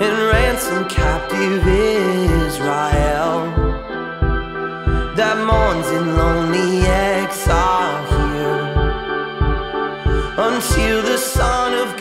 And ransom captive Israel. That mourns in lonely exile here. Until the Son of